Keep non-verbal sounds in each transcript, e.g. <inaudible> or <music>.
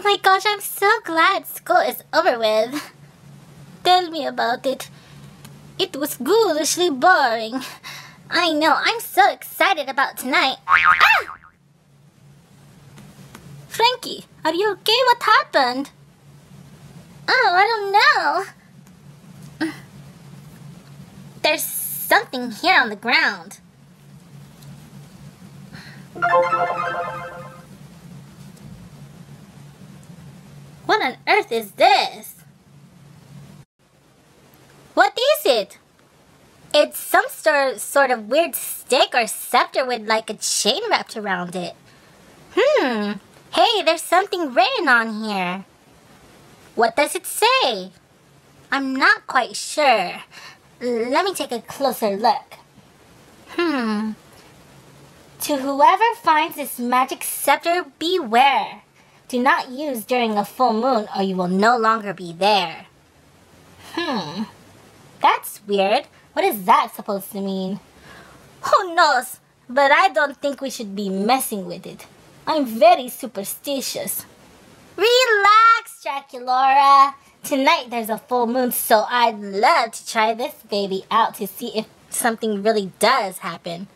Oh my gosh, I'm so glad school is over with. Tell me about it. It was ghoulishly boring. I know, I'm so excited about tonight. Ah! Frankie, are you okay? What happened? Oh, I don't know. There's something here on the ground. What on earth is this? What is it? It's some sort of weird stick or scepter with like a chain wrapped around it. Hmm. Hey, there's something written on here. What does it say? I'm not quite sure. Let me take a closer look. Hmm. To whoever finds this magic scepter, beware. Do not use during a full moon or you will no longer be there. Hmm. That's weird. What is that supposed to mean? Who knows? But I don't think we should be messing with it. I'm very superstitious. Relax, Draculaura. Tonight there's a full moon, so I'd love to try this baby out to see if something really does happen.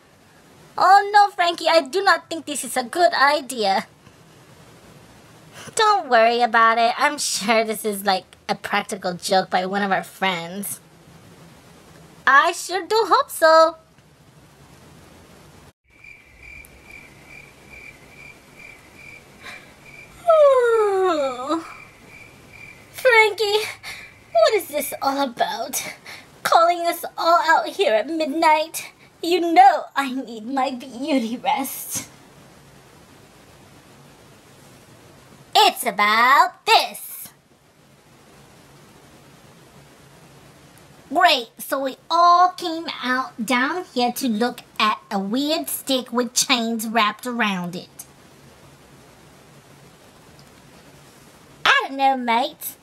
Oh no, Frankie, I do not think this is a good idea. Don't worry about it. I'm sure this is like a practical joke by one of our friends. I sure do hope so. <sighs> Frankie, what is this all about? Calling us all out here at midnight? You know I need my beauty rest. About this. Great, so we all came out down here to look at a weird stick with chains wrapped around it. I don't know, mate.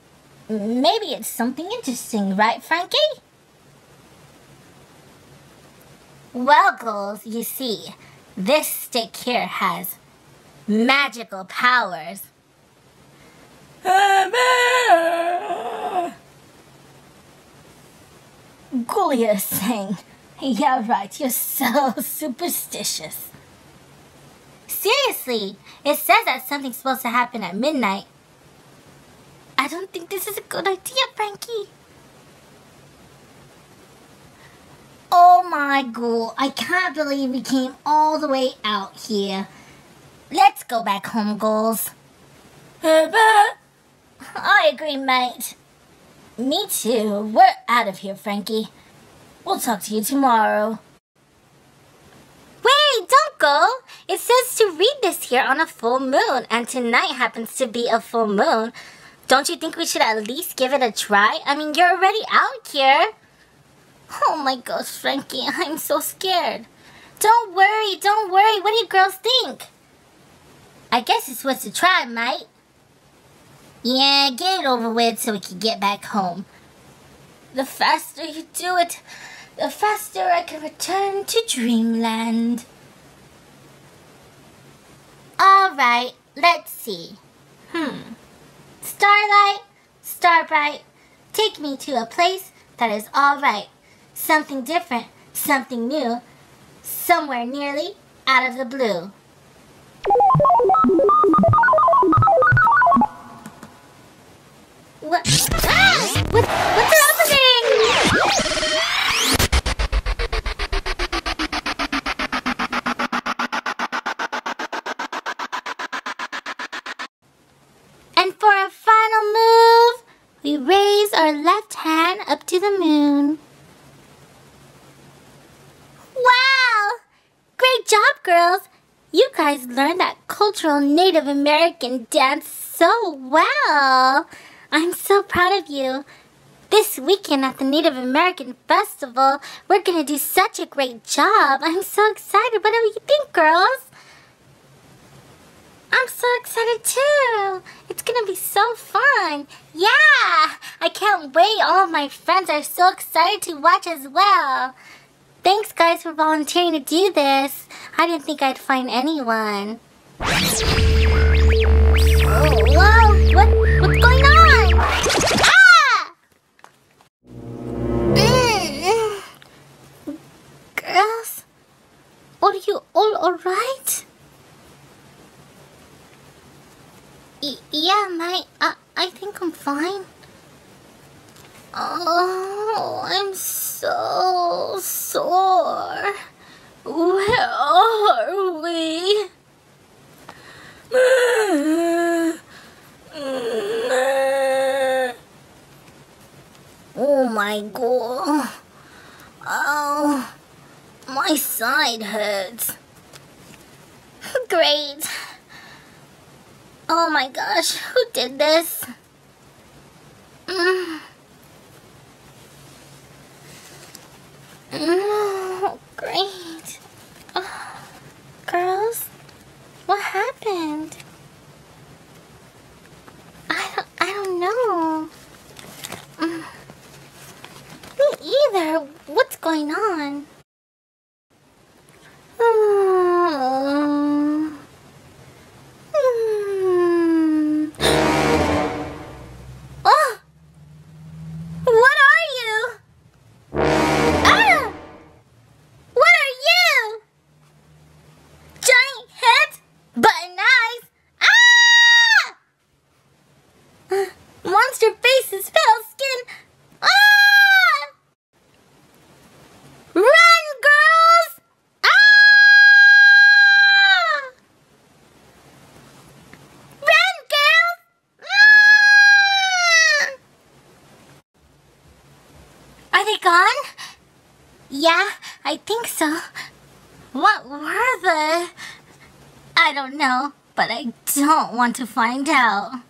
Maybe it's something interesting, right, Frankie? Well, girls, you see, this stick here has magical powers. Ghoulia is saying, yeah, right, you're so <laughs> superstitious. Seriously, it says that something's supposed to happen at midnight. I don't think this is a good idea, Frankie. Oh my ghoul, I can't believe we came all the way out here. Let's go back home, ghouls. I agree, mate. Me too. We're out of here, Frankie. We'll talk to you tomorrow. Wait, don't go. It says to read this here on a full moon, and tonight happens to be a full moon. Don't you think we should at least give it a try? I mean, you're already out here. Oh my gosh, Frankie, <laughs> I'm so scared. Don't worry, don't worry. What do you girls think? I guess it's worth a try, mate. Yeah, get it over with so we can get back home. The faster you do it, the faster I can return to Dreamland. Alright, let's see. Hmm. Starlight, Starbright, take me to a place that is alright. Something different, something new, somewhere nearly out of the blue. Raise our left hand up to the moon. Wow! Great job, girls! You guys learned that cultural Native American dance so well. I'm so proud of you. This weekend at the Native American Festival, we're going to do such a great job. I'm so excited. What do you think, girls? I'm so excited too. It's gonna be so fun. Yeah, I can't wait. All of my friends are so excited to watch as well. Thanks guys for volunteering to do this. I didn't think I'd find anyone. Oh, whoa! What, what's going on? Ah! <sighs> Girls, are you all alright? Yeah, my, I, I think I'm fine. Oh, I'm so sore. Where are we? Oh my god. Oh, my side hurts. <laughs> Great. Oh my gosh, who did this? Mm. Oh, great. Oh, girls, what happened? I don't, I don't know. Mm. Me either. What's going on? Gone? Yeah, I think so. What were the... I don't know, but I don't want to find out.